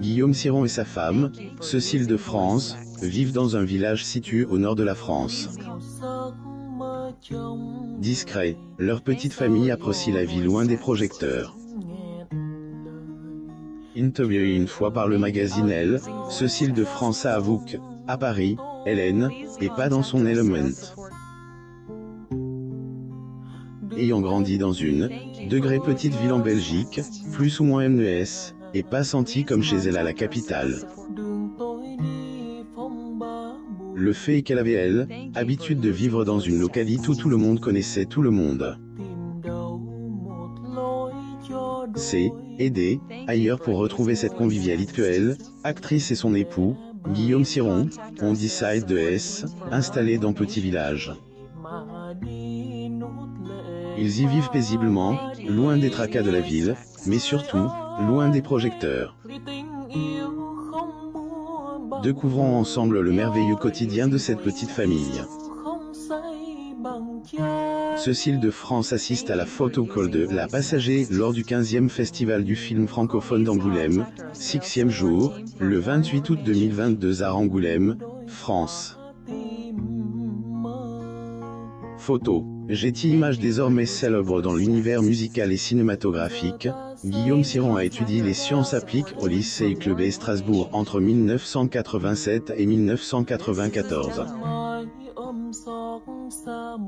Guillaume Siron et sa femme, Cécile de France, vivent dans un village situé au nord de la France. Discret, leur petite famille apprécie la vie loin des projecteurs. Interviewée une fois par le magazine Elle, Cécile de France avoue que, à Paris, Hélène, est pas dans son élément. Ayant grandi dans une, degré petite ville en Belgique, plus ou moins MES, et pas senti comme chez elle à la capitale. Le fait est qu'elle avait elle, habitude de vivre dans une localité où tout le monde connaissait tout le monde. C'est, aider, ailleurs pour retrouver cette convivialité que elle, actrice et son époux, Guillaume Siron, ont décidé de S, installés dans petit village. Ils y vivent paisiblement, loin des tracas de la ville, mais surtout, loin des projecteurs. Découvrons ensemble le merveilleux quotidien de cette petite famille. Cécile de France assiste à la photocall de La Passager lors du 15e Festival du film francophone d'Angoulême, 6e jour, le 28 août 2022 à Angoulême, France. Photo. Getty Images désormais célèbre dans l'univers musical et cinématographique, Guillaume Siron a étudié les sciences appliquées au lycée Club et Strasbourg entre 1987 et 1994.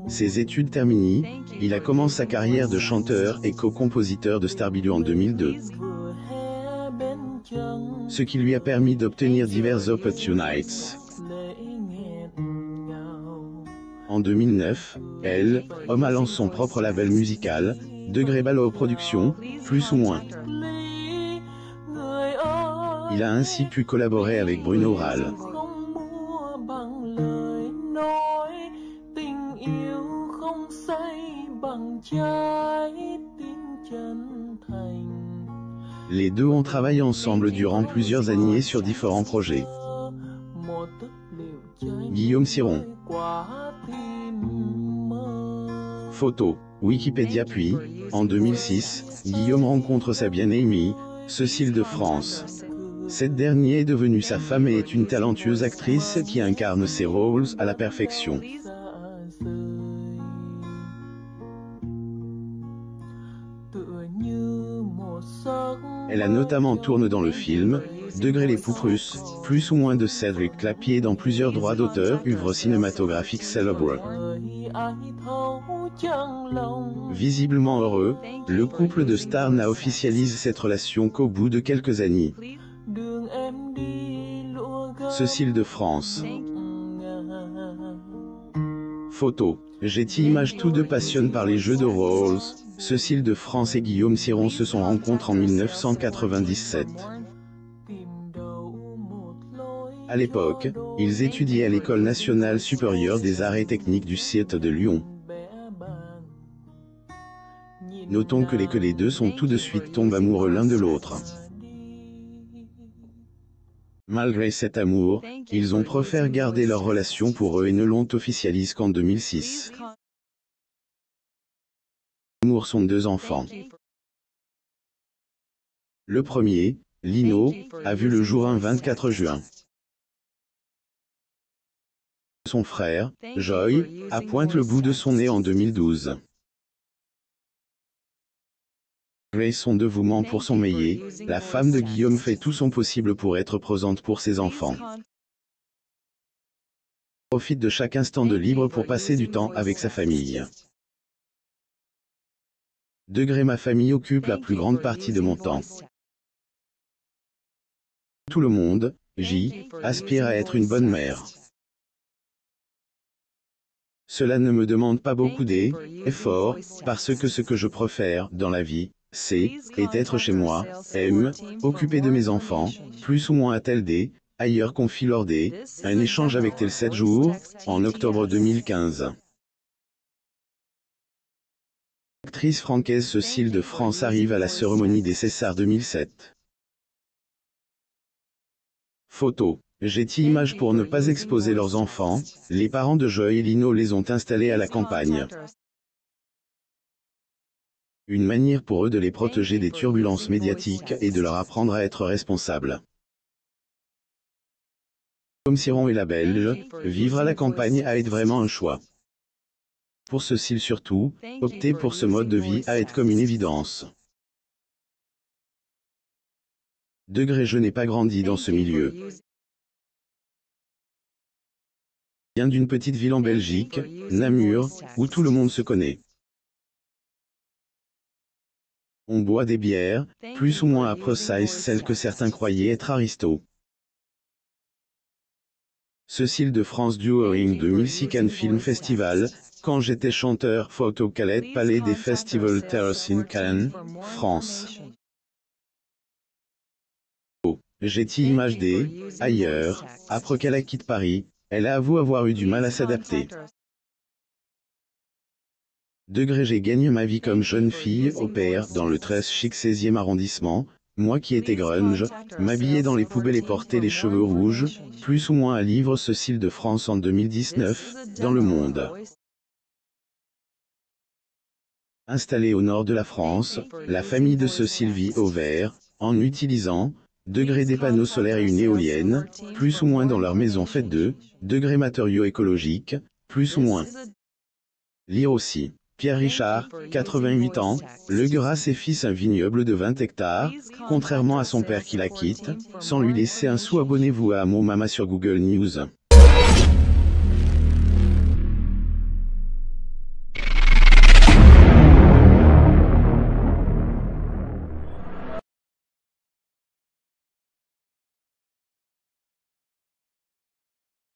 Ses études terminées, il a commencé sa carrière de chanteur et co-compositeur de Starbilou en 2002, vừa hé bên chân ce qui lui a permis d'obtenir diverses opportunities. En 2009, elle, homme lance son propre label musical, Degré Ballot Productions, plus ou moins. Il a ainsi pu collaborer avec Bruno Rall. Les deux ont travaillé ensemble durant plusieurs années sur différents projets. Guillaume Siron. Photo. Wikipédia puis, en 2006, Guillaume rencontre sa bien-aimée, Cécile de France. Cette dernière est devenue sa femme et est une talentueuse actrice qui incarne ses rôles à la perfection. Elle a notamment tourné dans le film, Degré les Pouprus, plus ou moins de Cédric Clapier dans plusieurs droits d'auteur, œuvres cinématographiques célèbres. Visiblement heureux, le couple de stars n'a officialisé cette relation qu'au bout de quelques années. Cécile de France. Photo. Getty Images tous deux passionnent par les jeux de rôles? Cécile de France et Guillaume Siron se sont rencontrés en 1997. tìm đâu một lối À l'époque, ils étudiaient à l'École nationale supérieure des arts et techniques du site de Lyon. Notons que les que les deux sont tout de suite tombent amoureux l'un de l'autre. Malgré cet amour, ils ont préféré garder leur relation pour eux et ne l'ont officialisé qu'en 2006. Sont deux enfants. Le premier, Lino, a vu le jour un 24 juin. Son frère, Joy, a pointe le bout de son nez en 2012. Malgré son dévouement pour son meilleur, la femme de Guillaume fait tout son possible pour être présente pour ses enfants. Profite de chaque instant de libre pour passer du temps avec sa famille. Degré ma famille occupe la plus grande partie de mon temps. Tout le monde, J, aspire à être une bonne mère. Cela ne me demande pas beaucoup d'efforts, parce que ce que je préfère dans la vie, c'est, est être chez moi, M, occupé de mes enfants, plus ou moins à tel D, ailleurs confie lors des, un échange avec tel 7 jours, en octobre 2015. Francaise Cécile de France arrive à la cérémonie des Césars 2007. Photo. Getty Images pour ne pas exposer leurs enfants, les parents de Joy et Lino les ont installés à la campagne. Une manière pour eux de les protéger des turbulences médiatiques et de leur apprendre à être responsables. Comme Siron et la Belge, vivre à la campagne a été vraiment un choix. Pour ceux-ci surtout, opter pour ce mode de vie a été comme une évidence. Degré je n'ai pas grandi dans ce milieu. viens d'une petite ville en Belgique, Namur, où tout le monde se connaît. On boit des bières, plus ou moins à size celles que certains croyaient être aristo. Ce de France During de Mexican Film Festival, quand j'étais chanteur photo Calette Palais des Festivals Terrace in Cannes, France. J'ai image des, ailleurs, après qu'elle a quitté Paris, elle a avoué avoir eu du mal à s'adapter. Degré j'ai gagné ma vie comme jeune fille au père dans le 13 chic 16e arrondissement, moi qui étais grunge, m'habillais dans les poubelles et portais les cheveux rouges, plus ou moins à livre ce style de France en 2019, dans le monde. Installée au nord de la France, la famille de ce Sylvie au vert, en utilisant, degré des panneaux solaires et une éolienne, plus ou moins dans leur maison faite de, degré matériaux écologiques, plus ou moins. Lire aussi. Pierre Richard, 88 ans, Le Gras et fils un vignoble de 20 hectares, contrairement à son père qui la quitte, sans lui laisser un sou abonnez-vous à Mon Mama sur Google News.